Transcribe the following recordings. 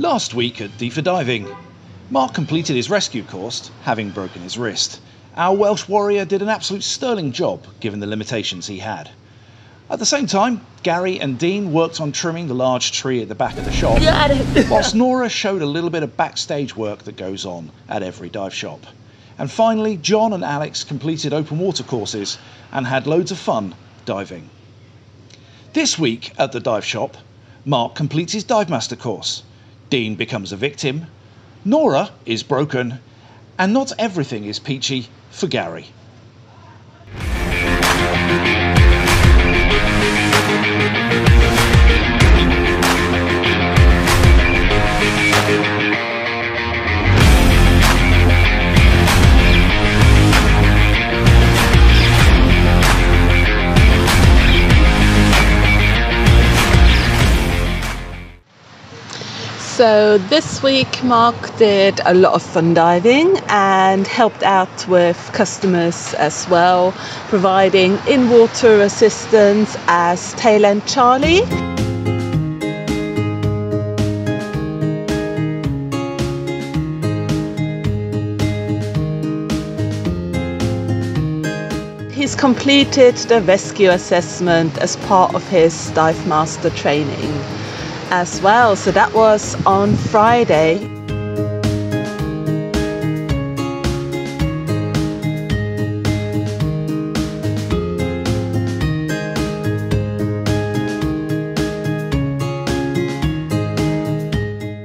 Last week at D for Diving, Mark completed his rescue course, having broken his wrist. Our Welsh warrior did an absolute sterling job given the limitations he had. At the same time, Gary and Dean worked on trimming the large tree at the back of the shop, whilst Nora showed a little bit of backstage work that goes on at every dive shop. And finally, John and Alex completed open water courses and had loads of fun diving. This week at the dive shop, Mark completes his dive master course. Dean becomes a victim. Nora is broken. And not everything is peachy for Gary. So this week Mark did a lot of fun diving and helped out with customers as well, providing in-water assistance as tail end Charlie. He's completed the rescue assessment as part of his dive master training as well. So that was on Friday.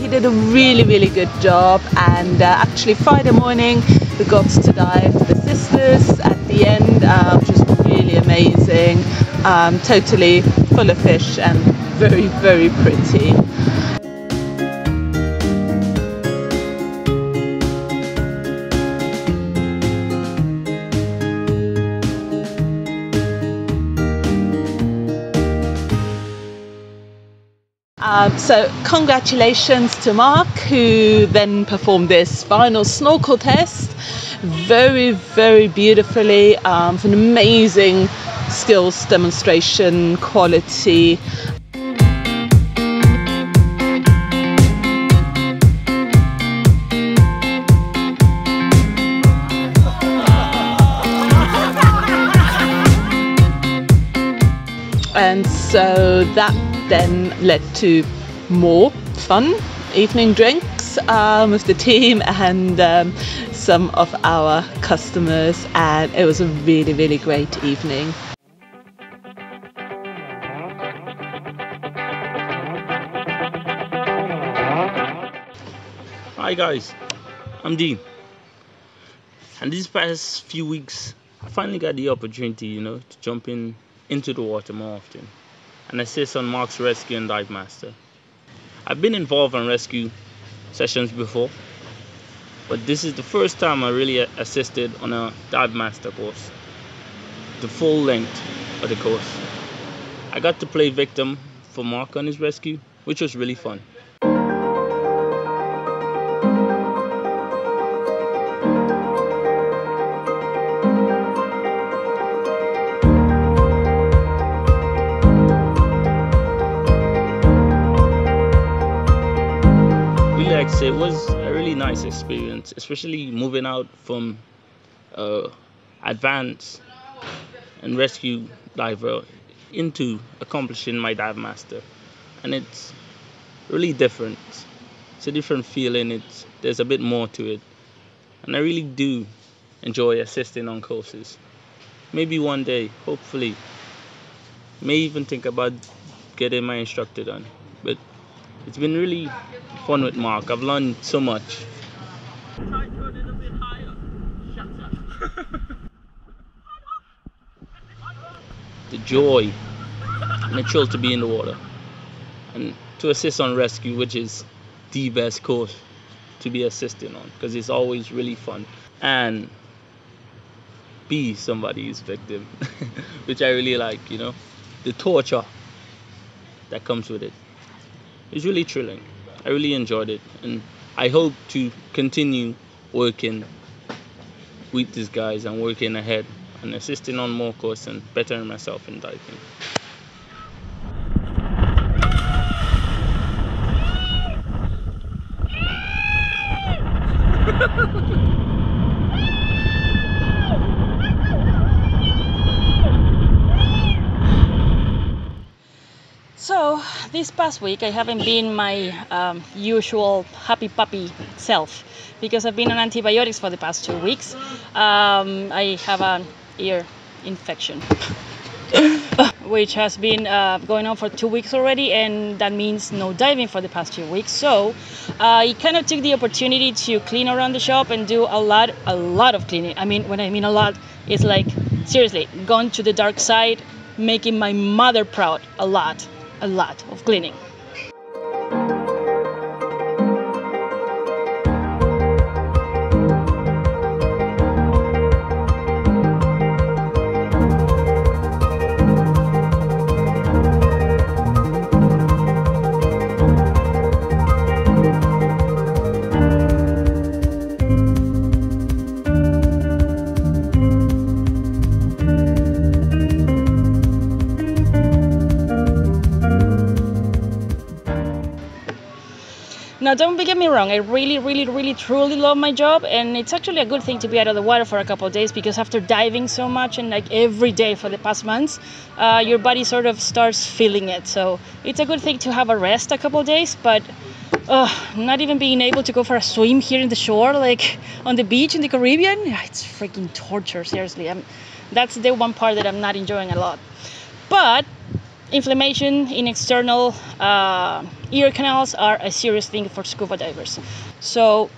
He did a really, really good job, and uh, actually, Friday morning we got to dive with the sisters at the end, uh, which was really amazing. Um, totally full of fish and very, very pretty. Um, so congratulations to Mark who then performed this final snorkel test very very beautifully um, an amazing skills demonstration quality so that then led to more fun evening drinks um, with the team and um, some of our customers and it was a really really great evening. Hi guys, I'm Dean. And these past few weeks, I finally got the opportunity, you know, to jump in into the water more often and assist on Mark's rescue and dive master. I've been involved in rescue sessions before, but this is the first time I really assisted on a dive master course, the full length of the course. I got to play victim for Mark on his rescue, which was really fun. Say it was a really nice experience, especially moving out from uh, advanced and rescue diver into accomplishing my dive master, and it's really different. It's a different feeling. It's there's a bit more to it, and I really do enjoy assisting on courses. Maybe one day, hopefully, may even think about getting my instructor done, it's been really fun with Mark. I've learned so much. the joy and the thrill to be in the water and to assist on rescue, which is the best course to be assisting on because it's always really fun and be somebody's victim, which I really like, you know, the torture that comes with it. It's really thrilling. I really enjoyed it, and I hope to continue working with these guys and working ahead and assisting on more courses and bettering myself in diving. This past week I haven't been my um, usual happy puppy self because I've been on antibiotics for the past two weeks. Um, I have an ear infection. which has been uh, going on for two weeks already, and that means no diving for the past two weeks. So uh, I kind of took the opportunity to clean around the shop and do a lot, a lot of cleaning. I mean, when I mean a lot, it's like seriously gone to the dark side, making my mother proud. A lot, a lot of cleaning. Now, don't get me wrong, I really, really, really, truly love my job, and it's actually a good thing to be out of the water for a couple of days because after diving so much and like every day for the past months, uh, your body sort of starts feeling it. So it's a good thing to have a rest a couple of days, but uh, not even being able to go for a swim here in the shore, like on the beach in the Caribbean, it's freaking torture. Seriously, I'm, that's the one part that I'm not enjoying a lot. But inflammation in external uh, ear canals are a serious thing for scuba divers. So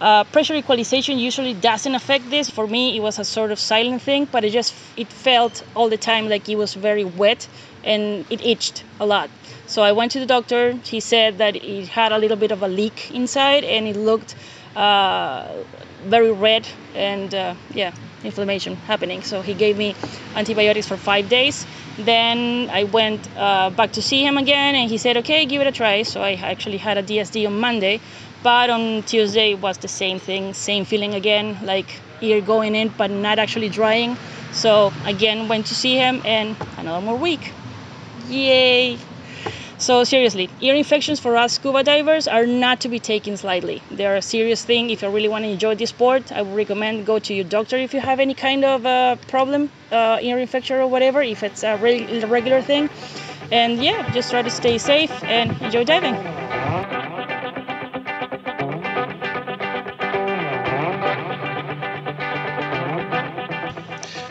uh, pressure equalization usually doesn't affect this. For me, it was a sort of silent thing, but it just it felt all the time like it was very wet and it itched a lot. So I went to the doctor. He said that it had a little bit of a leak inside and it looked uh, very red and uh, yeah, inflammation happening. So he gave me antibiotics for five days. Then I went uh, back to see him again, and he said, "Okay, give it a try." So I actually had a DSD on Monday, but on Tuesday it was the same thing, same feeling again, like ear going in but not actually drying. So again went to see him, and another more week. Yay! So seriously, ear infections for us scuba divers are not to be taken lightly. They're a serious thing. If you really want to enjoy this sport, I would recommend go to your doctor if you have any kind of uh, problem, uh, ear infection or whatever, if it's a re- regular thing. And yeah, just try to stay safe and enjoy diving.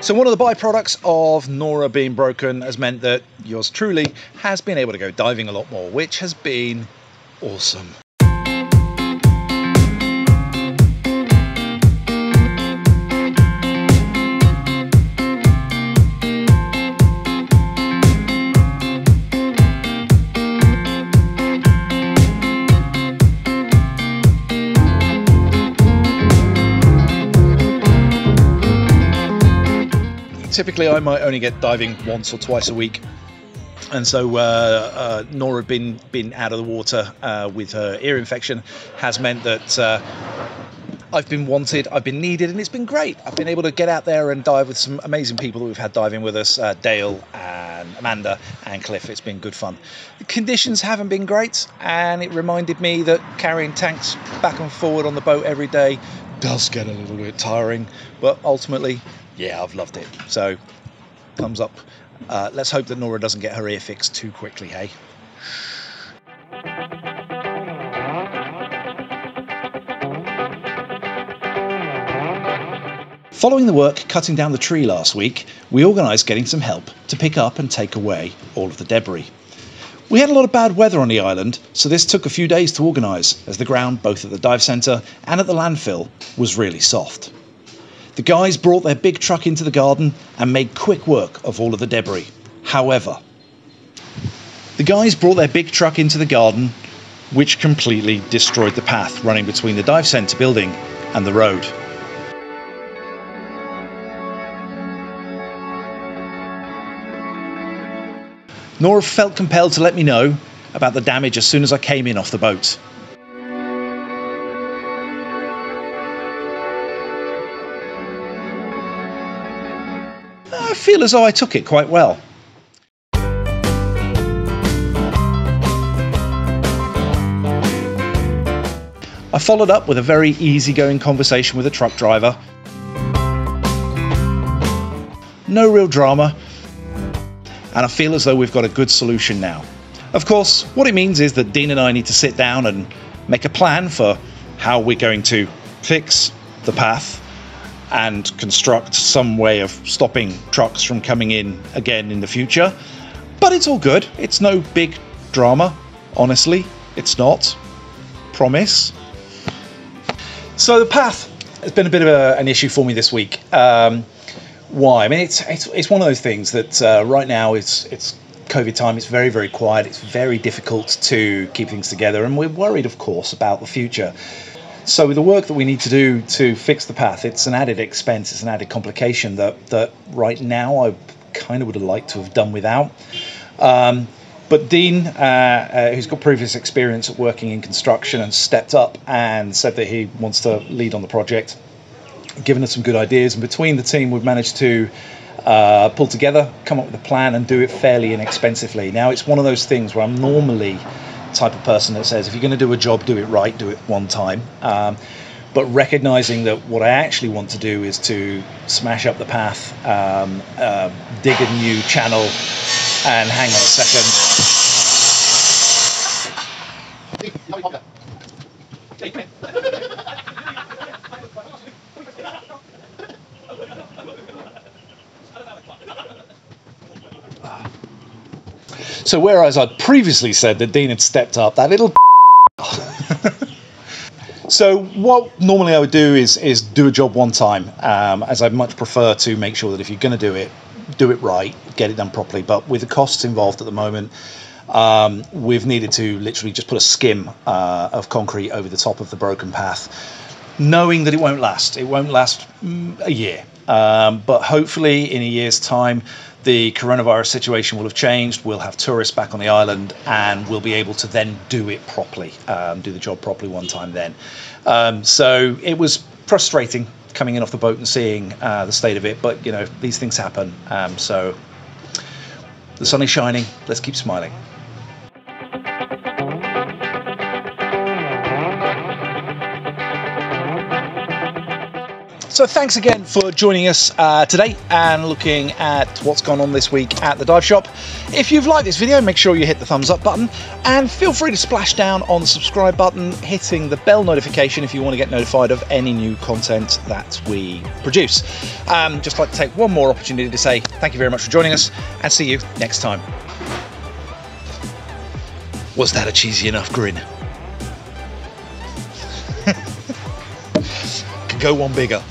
So, one of the byproducts of Nora being broken has meant that yours truly has been able to go diving a lot more, which has been awesome. typically I might only get diving once or twice a week. And so uh, uh, Nora been been out of the water uh, with her ear infection has meant that uh, I've been wanted, I've been needed, and it's been great. I've been able to get out there and dive with some amazing people that we've had diving with us, uh, Dale and Amanda and Cliff. It's been good fun. The conditions haven't been great, and it reminded me that carrying tanks back and forward on the boat every day does get a little bit tiring, but ultimately yeah, I've loved it. So, thumbs up. Uh, let's hope that Nora doesn't get her ear fixed too quickly, hey? Following the work cutting down the tree last week, we organised getting some help to pick up and take away all of the debris. We had a lot of bad weather on the island, so this took a few days to organise, as the ground, both at the dive centre and at the landfill, was really soft. The guys brought their big truck into the garden and made quick work of all of the debris. However, the guys brought their big truck into the garden, which completely destroyed the path running between the dive centre building and the road. Nora felt compelled to let me know about the damage as soon as I came in off the boat. Feel as though I took it quite well. I followed up with a very easygoing conversation with a truck driver. No real drama, and I feel as though we've got a good solution now. Of course, what it means is that Dean and I need to sit down and make a plan for how we're going to fix the path and construct some way of stopping trucks from coming in again in the future. But it's all good. It's no big drama, honestly. It's not. Promise. So the path has been a bit of a, an issue for me this week. Um, why? I mean, it's it's, it's one of those things that uh, right now it's it's COVID time. It's very very quiet. It's very difficult to keep things together, and we're worried, of course, about the future. So the work that we need to do to fix the path, it's an added expense. It's an added complication that that right now I kind of would have liked to have done without. Um, but Dean, uh, uh, who's got previous experience at working in construction, and stepped up and said that he wants to lead on the project, given us some good ideas. And between the team, we've managed to uh, pull together, come up with a plan, and do it fairly inexpensively. Now, it's one of those things where I'm normally type of person that says, if you're going to do a job, do it right, do it one time. Um, but recognizing that what I actually want to do is to smash up the path, um, uh, dig a new channel, and hang on a second. So whereas I'd previously said that Dean had stepped up, that little So what normally I would do is is do a job one time, um, as I much prefer to make sure that if you're going to do it, do it right, get it done properly. But with the costs involved at the moment, um, we've needed to literally just put a skim uh, of concrete over the top of the broken path, knowing that it won't last. It won't last mm, a year, um, but hopefully in a year's time. The coronavirus situation will have changed. We'll have tourists back on the island, and we'll be able to then do it properly, um, do the job properly one time. Then, um, so it was frustrating coming in off the boat and seeing uh, the state of it. But you know, these things happen. Um, so the sun is shining. Let's keep smiling. So thanks again for joining us uh, today and looking at what's gone on this week at the dive shop. If you've liked this video, make sure you hit the thumbs up button and feel free to splash down on the subscribe button, hitting the bell notification if you want to get notified of any new content that we produce. Um, just like to take one more opportunity to say thank you very much for joining us and see you next time. Was that a cheesy enough grin? Could go one bigger.